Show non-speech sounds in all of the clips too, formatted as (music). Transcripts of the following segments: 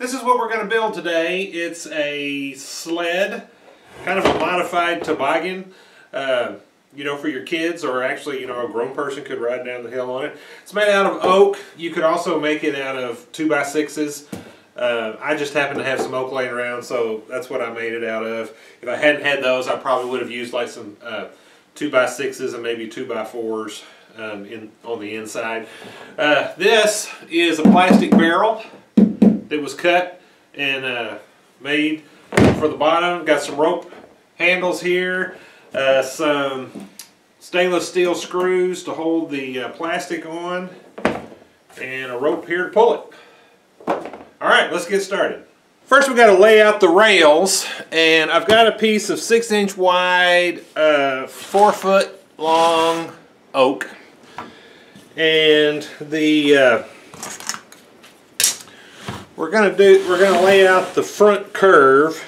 This is what we're going to build today. It's a sled, kind of a modified toboggan, uh, you know, for your kids or actually, you know, a grown person could ride down the hill on it. It's made out of oak. You could also make it out of 2x6s. Uh, I just happen to have some oak laying around, so that's what I made it out of. If I hadn't had those, I probably would have used like some uh, 2x6s and maybe 2x4s um, in, on the inside. Uh, this is a plastic barrel that was cut and uh, made for the bottom. Got some rope handles here, uh, some stainless steel screws to hold the uh, plastic on, and a rope here to pull it. All right, let's get started. First we've got to lay out the rails and I've got a piece of six inch wide, uh, four foot long oak and the we're gonna do we're gonna lay out the front curve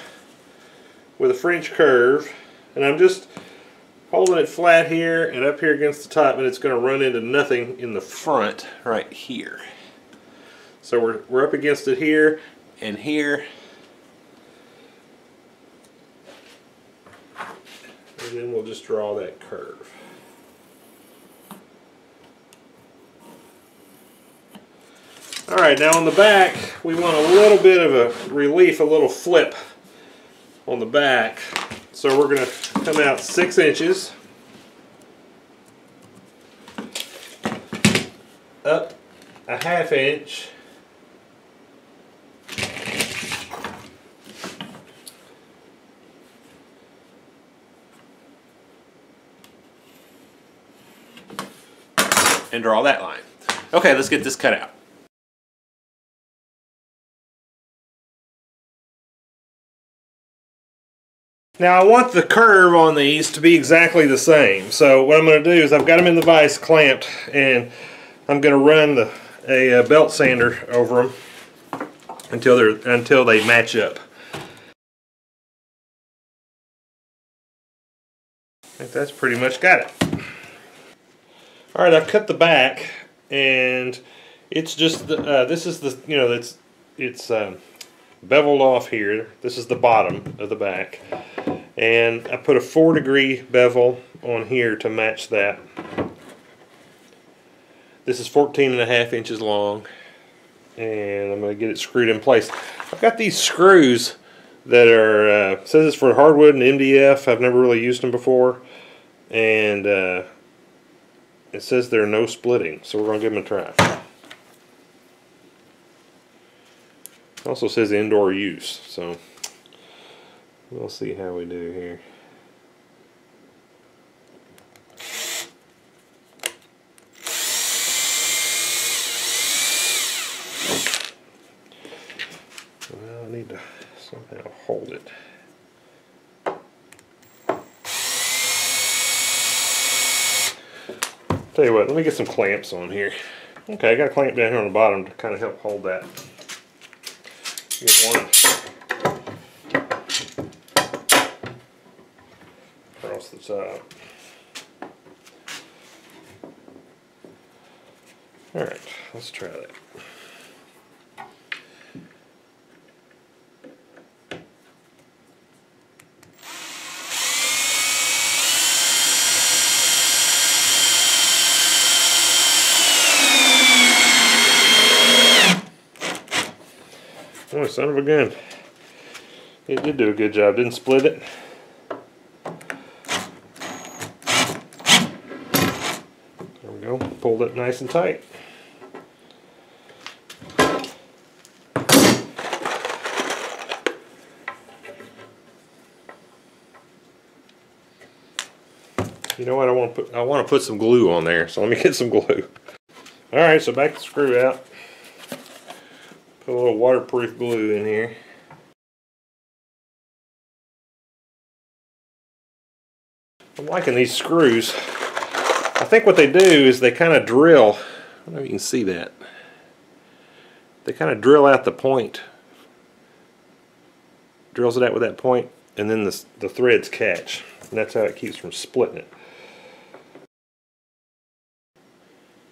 with a French curve and I'm just holding it flat here and up here against the top and it's gonna run into nothing in the front right here. So we're, we're up against it here and here. And then we'll just draw that curve Alright, now on the back, we want a little bit of a relief, a little flip on the back. So we're going to come out six inches. Up a half inch. And draw that line. Okay, let's get this cut out. Now I want the curve on these to be exactly the same. So what I'm going to do is I've got them in the vise clamped and I'm going to run the, a, a belt sander over them until they're until they match up. I think that's pretty much got it. All right, I've cut the back and it's just the, uh, this is the you know it's it's um, beveled off here. This is the bottom of the back. And I put a four degree bevel on here to match that. This is 14 and a half inches long. And I'm going to get it screwed in place. I've got these screws that are, uh, says it's for hardwood and MDF. I've never really used them before. And uh, it says they're no splitting. So we're going to give them a try. Also says indoor use, so we'll see how we do here. Well, I need to somehow hold it. Tell you what, let me get some clamps on here. Okay, I got a clamp down here on the bottom to kind of help hold that get one across the top. Alright, let's try that. Son of a gun. It did do a good job. Didn't split it. There we go. Pulled it nice and tight. You know what? I want to put I want to put some glue on there. So let me get some glue. All right, so back the screw out. Put a little waterproof glue in here. I'm liking these screws. I think what they do is they kind of drill, I don't know if you can see that. They kind of drill out the point. Drills it out with that point and then the, the threads catch. And that's how it keeps from splitting it.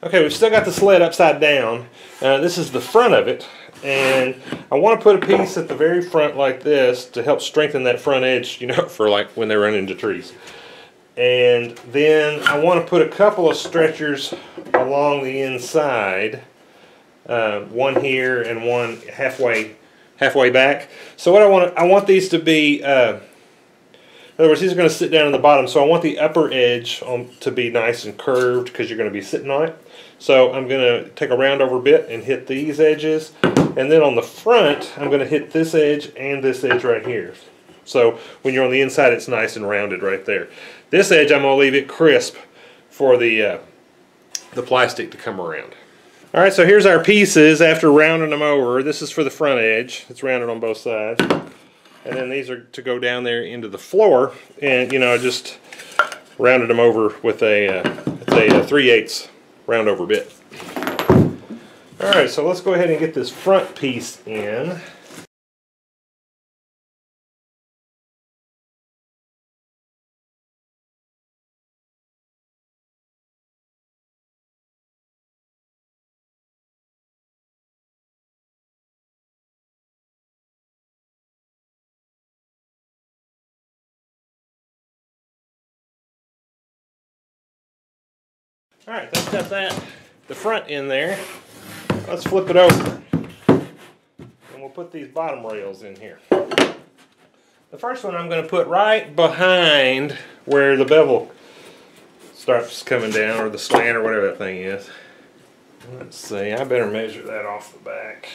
Okay, we've still got the sled upside down. Uh, this is the front of it, and I want to put a piece at the very front like this to help strengthen that front edge, you know, (laughs) for like when they run into trees. And then I want to put a couple of stretchers along the inside, uh, one here and one halfway halfway back. So what I want I want these to be. Uh, other words, these are going to sit down in the bottom, so I want the upper edge on, to be nice and curved because you're going to be sitting on it. So I'm going to take a round over bit and hit these edges. And then on the front, I'm going to hit this edge and this edge right here. So when you're on the inside, it's nice and rounded right there. This edge, I'm going to leave it crisp for the, uh, the plastic to come around. All right, so here's our pieces after rounding them over. This is for the front edge. It's rounded on both sides and then these are to go down there into the floor and you know just rounded them over with a uh, a, a 3 8 round over bit. Alright so let's go ahead and get this front piece in All right, that's got that, the front in there. Let's flip it over. And we'll put these bottom rails in here. The first one I'm going to put right behind where the bevel starts coming down, or the slant, or whatever that thing is. Let's see, I better measure that off the back.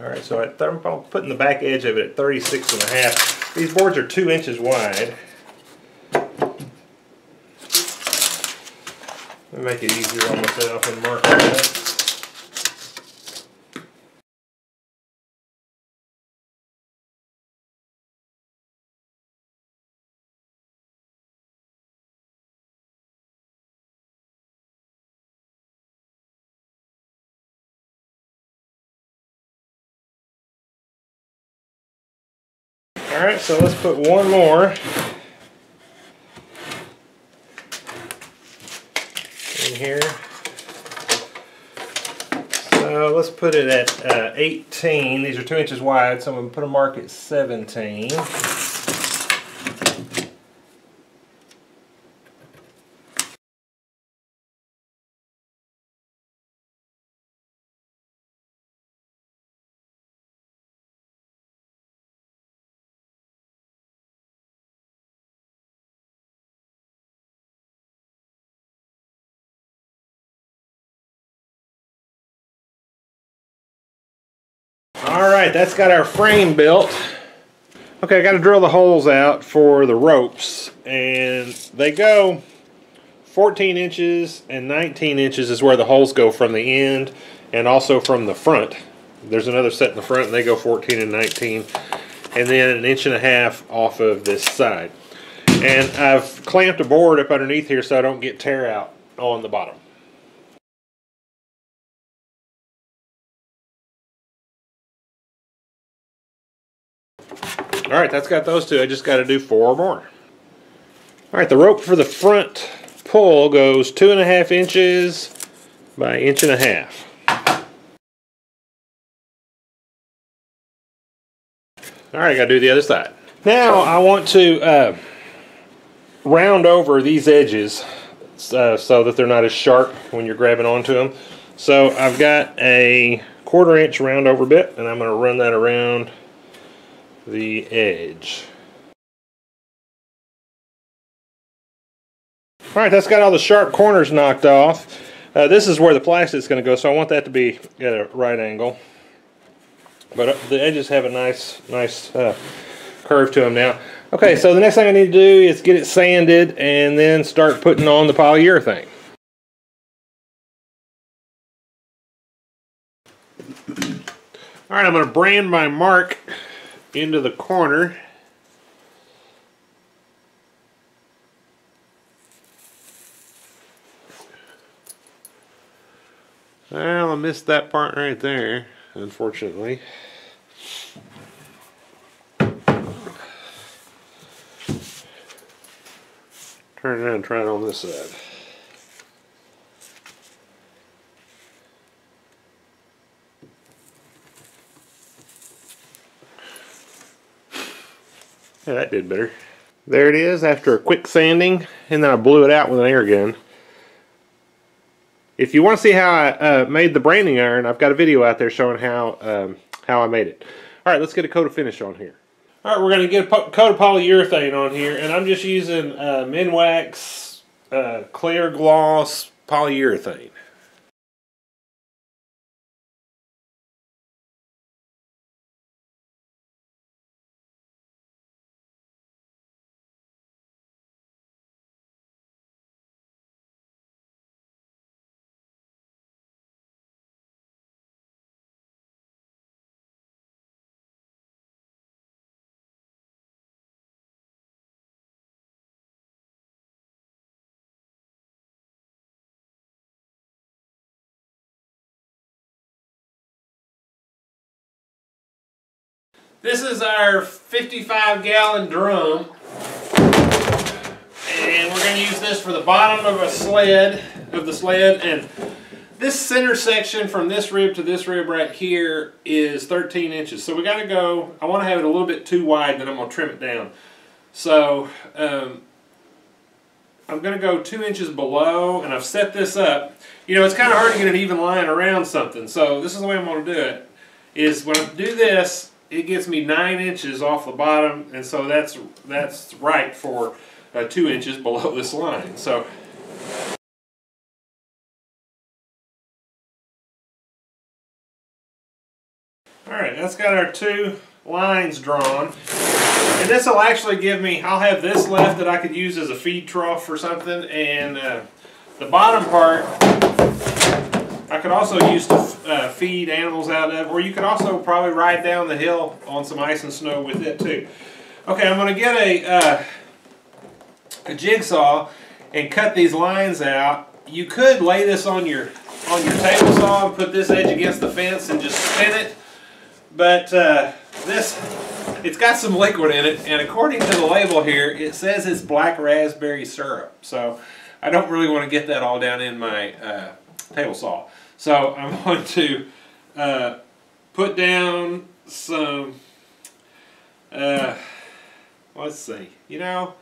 All right, so I'm putting the back edge of it at 36 and a half. These boards are two inches wide. Make it easier on myself and mark that. Alright, so let's put one more. In here. So let's put it at uh, 18. These are 2 inches wide, so I'm going to put a mark at 17. Alright, that's got our frame built. Okay, I got to drill the holes out for the ropes. And they go 14 inches and 19 inches is where the holes go from the end and also from the front. There's another set in the front and they go 14 and 19. And then an inch and a half off of this side. And I've clamped a board up underneath here so I don't get tear out on the bottom. All right, that's got those two. I just got to do four more. All right, the rope for the front pull goes two and a half inches by inch and a half. All right, I got to do the other side. Now I want to uh, round over these edges uh, so that they're not as sharp when you're grabbing onto them. So I've got a quarter inch round over bit and I'm going to run that around the edge. Alright, that's got all the sharp corners knocked off. Uh, this is where the plastic is going to go, so I want that to be at a right angle. But uh, the edges have a nice, nice uh, curve to them now. Okay, so the next thing I need to do is get it sanded and then start putting on the polyurethane. Alright, I'm going to brand my mark into the corner. Well, I missed that part right there, unfortunately. turn it around and try it on this side. Yeah, that did better. There it is after a quick sanding, and then I blew it out with an air gun. If you want to see how I uh, made the branding iron, I've got a video out there showing how um, how I made it. All right, let's get a coat of finish on here. All right, we're going to get a coat of polyurethane on here, and I'm just using uh, Minwax uh, Clear Gloss Polyurethane. This is our 55 gallon drum. And we're going to use this for the bottom of a sled, of the sled. And this center section from this rib to this rib right here is 13 inches. So we got to go, I want to have it a little bit too wide, then I'm going to trim it down. So um, I'm going to go two inches below, and I've set this up. You know, it's kind of hard to get an even line around something. So this is the way I'm going to do it, is when I do this, it gets me nine inches off the bottom, and so that's that's right for uh, two inches (laughs) below this line. So. Alright, that's got our two lines drawn. And this will actually give me, I'll have this left that I could use as a feed trough or something, and uh, the bottom part I could also use to uh, feed animals out of, or you could also probably ride down the hill on some ice and snow with it too. Okay, I'm going to get a, uh, a jigsaw and cut these lines out. You could lay this on your on your table saw and put this edge against the fence and just spin it, but uh, this it's got some liquid in it, and according to the label here, it says it's black raspberry syrup. So I don't really want to get that all down in my uh, table saw. So I'm going (laughs) to uh, put down some, uh, let's see, you know,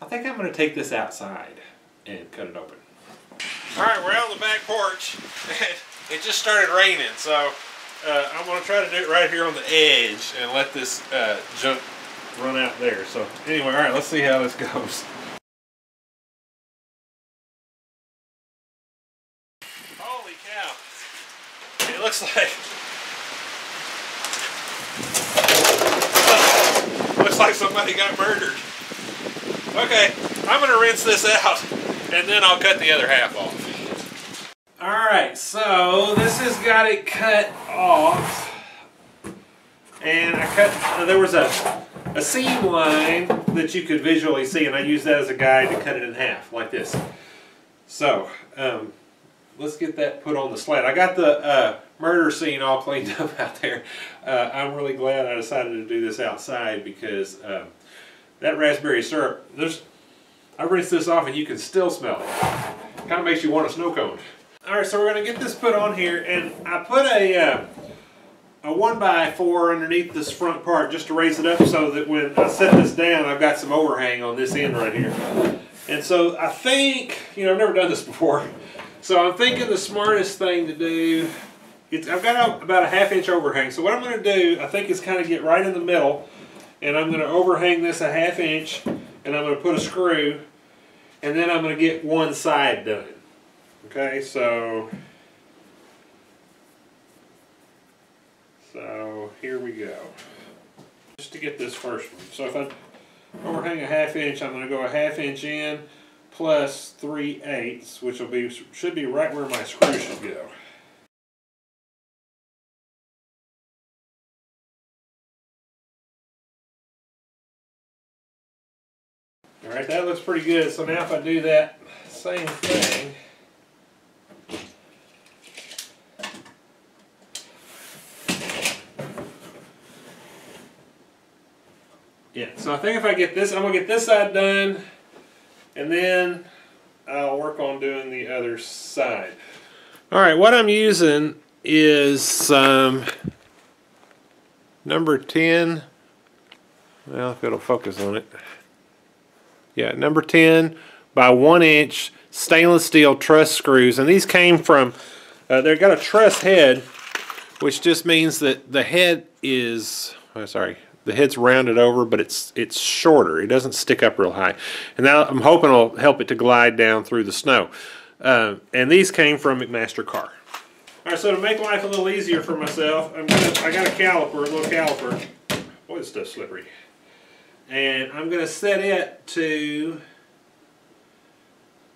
I think I'm going to take this outside and cut it open. All right, we're out on the back porch, (laughs) it just started raining, so uh, I'm going to try to do it right here on the edge and let this uh, junk run out there. So anyway, all right, let's see how this (laughs) goes. it looks like (laughs) looks like somebody got murdered. Okay, I'm going to rinse this out and then I'll cut the other half off. Alright, so this has got it cut off. And I cut, uh, there was a, a seam line that you could visually see and I used that as a guide to cut it in half, like this. So, um, let's get that put on the sled. I got the uh, murder scene all cleaned (laughs) up out there. Uh, I'm really glad I decided to do this outside because um, that raspberry syrup, there's, I rinsed this off and you can still smell it. Kind of makes you want a snow cone. Alright, so we're going to get this put on here and I put a, uh, a 1x4 underneath this front part just to raise it up so that when I set this down I've got some overhang on this end right here. And so I think, you know, I've never done this (laughs) before, so I'm thinking the smartest thing to do, it's, I've got a, about a half inch overhang. So what I'm going to do, I think is kind of get right in the middle and I'm going to overhang this a half inch and I'm going to put a screw and then I'm going to get one side done. Okay, so so here we go. Just to get this first one. So if I overhang a half inch, I'm going to go a half inch in plus 3 eighths, which will be should be right where my screw should go. Alright, that looks pretty good. So now if I do that same thing, Yeah, so I think if I get this, I'm going to get this side done, and then I'll work on doing the other side. All right, what I'm using is um, number 10. Well, if it'll focus on it. Yeah, number 10 by 1 inch stainless steel truss screws. And these came from, uh, they've got a truss head, which just means that the head is, oh, sorry, the head's rounded over, but it's it's shorter. It doesn't stick up real high. And now I'm hoping it'll help it to glide down through the snow. Uh, and these came from McMaster Carr. All right, so to make life a little easier for myself, I'm gonna, I got a caliper, a little caliper. Boy, this stuff's slippery. And I'm gonna set it to,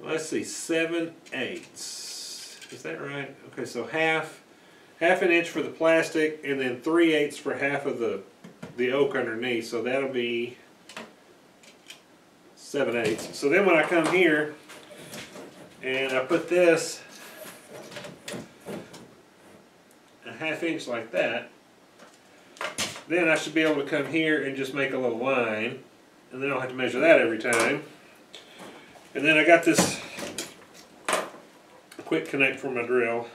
let's see, seven eighths. Is that right? Okay, so half, half an inch for the plastic, and then three eighths for half of the the oak underneath, so that'll be seven eighths. So then when I come here and I put this a half inch like that, then I should be able to come here and just make a little line, and then I don't have to measure that every time. And then I got this quick connect for my drill.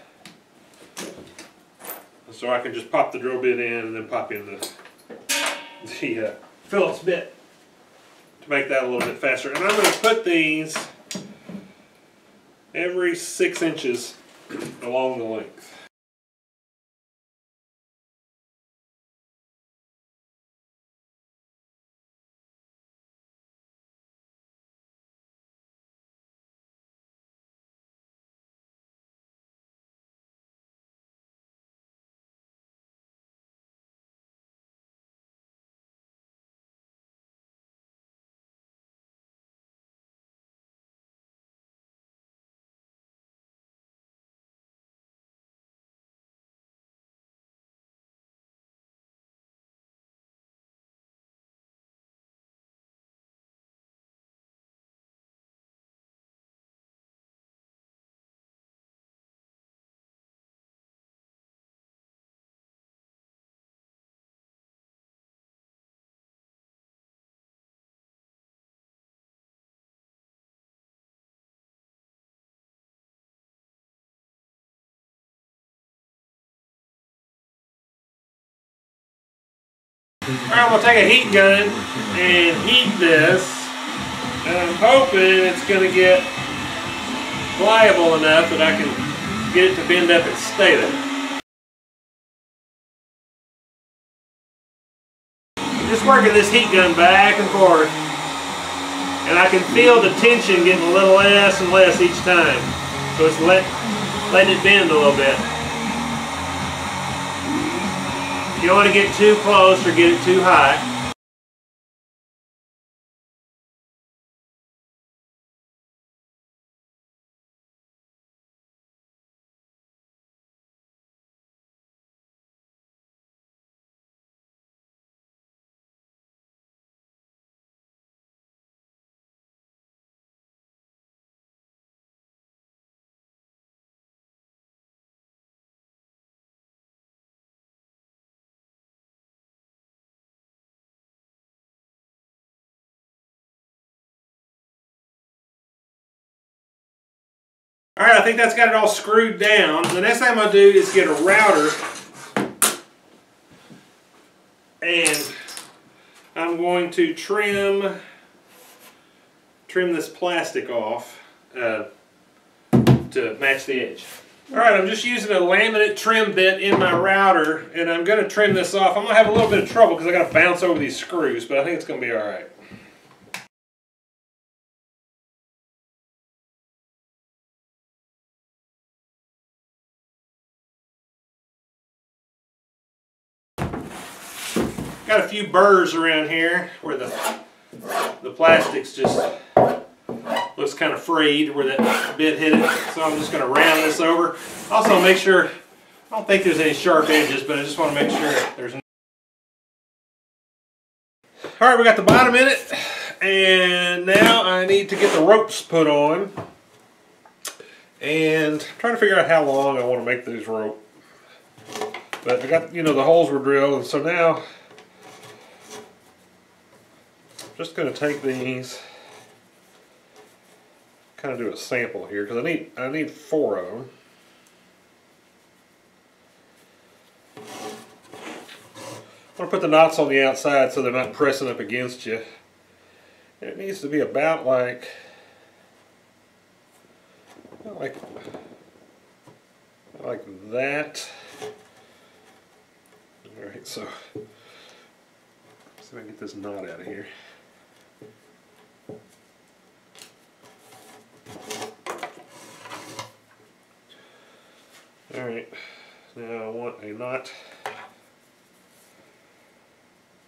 So I can just pop the drill bit in and then pop in the the uh, Phillips bit to make that a little bit faster. And I'm going to put these every six inches along the length. Alright, I'm going to take a heat gun and heat this. And I'm hoping it's going to get pliable enough that I can get it to bend up and stay there. Just working this heat gun back and forth. And I can feel the tension getting a little less and less each time. So it's let, letting it bend a little bit. You don't want to get too close or get it too high. All right, I think that's got it all screwed down. The next thing I'm gonna do is get a router and I'm going to trim trim this plastic off uh, to match the edge. All right, I'm just using a laminate trim bit in my router and I'm gonna trim this off. I'm gonna have a little bit of trouble because I gotta bounce over these screws, but I think it's gonna be all right. A few burrs around here where the the plastics just looks kind of frayed where that bit hit it. So I'm just going to round this over. Also make sure, I don't think there's any sharp edges, but I just want to make sure there's no all right, we got the bottom in it, and now I need to get the ropes put on. And I'm trying to figure out how long I want to make these rope. But I got, you know, the holes were drilled, and so now just going to take these kind of do a sample here because I need I need four of them. I'm going to put the knots on the outside so they're not pressing up against you. It needs to be about like like like that. All right, so see if I can get this knot out of here. All right, now I want a knot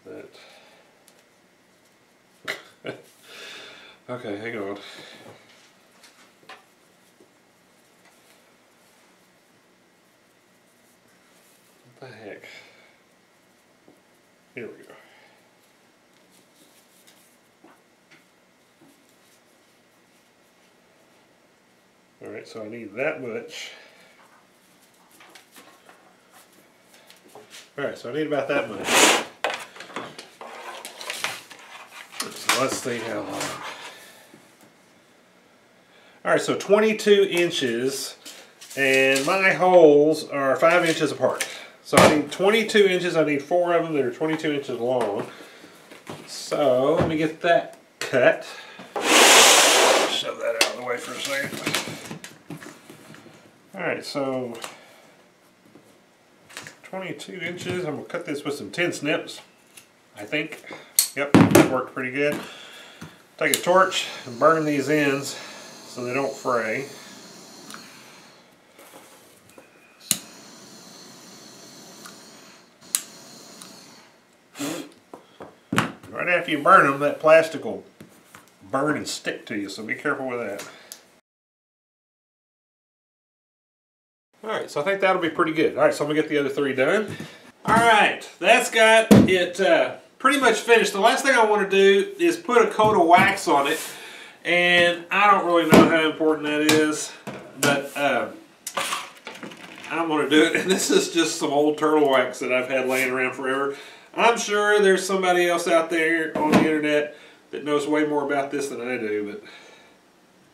that. (laughs) okay, hang on. What the heck? Here we go. Alright, so I need that much. Alright, so I need about that much. So let's see how long. Alright, so 22 inches, and my holes are 5 inches apart. So I need 22 inches, I need four of them that are 22 inches long. So let me get that cut. Shove that out of the way for a second. Alright, so 22 inches. I'm going to cut this with some tin snips, I think. Yep, that worked pretty good. Take a torch and burn these ends so they don't fray. Right after you burn them, that plastic will burn and stick to you, so be careful with that. Alright, so I think that'll be pretty good. Alright, so I'm to get the other three done. Alright, that's got it uh, pretty much finished. The last thing I want to do is put a coat of wax on it. And I don't really know how important that is, but uh, I'm to do it. And (laughs) this is just some old turtle wax that I've had laying around forever. I'm sure there's somebody else out there on the internet that knows way more about this than I do,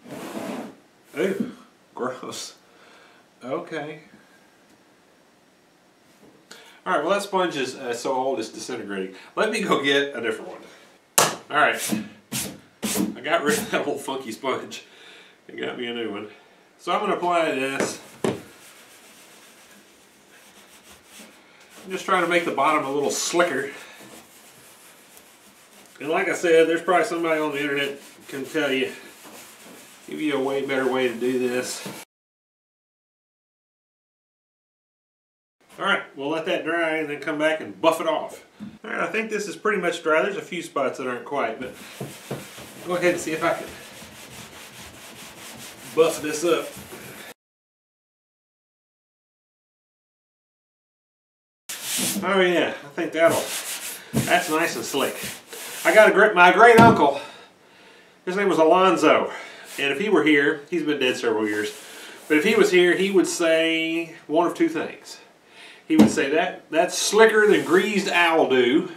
but... Ooh, gross. Okay. Alright, well that sponge is uh, so old it's disintegrating. Let me go get a different one. Alright. I got rid of that old funky sponge and got me a new one. So I'm going to apply this. I'm just trying to make the bottom a little slicker. And like I said, there's probably somebody on the internet can tell you, give you a way better way to do this. We'll let that dry and then come back and buff it off. Alright, I think this is pretty much dry. There's a few spots that aren't quite, but go ahead and see if I can buff this up. Oh yeah, I think that'll, that's nice and slick. I got a great, my great uncle, his name was Alonzo, and if he were here, he's been dead several years, but if he was here, he would say one of two things he would say that that's slicker than greased owl do.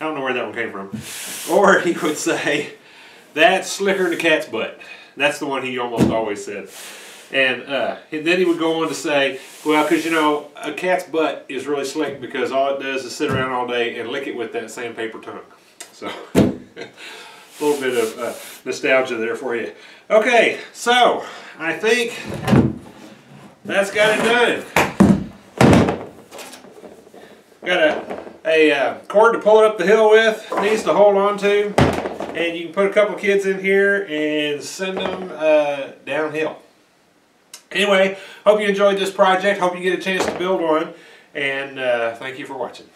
I don't know where that one came from. Or he would say that's slicker than a cat's butt. That's the one he almost always said. And, uh, and then he would go on to say, well, because you know, a cat's butt is really slick because all it does is sit around all day and lick it with that sandpaper tongue. So, (laughs) a little bit of uh, nostalgia there for you. Okay, so I think that's got it done. Got a, a uh, cord to pull it up the hill with, needs to hold on to, and you can put a couple kids in here and send them uh, downhill. Anyway, hope you enjoyed this project. Hope you get a chance to build one, and uh, thank you for watching.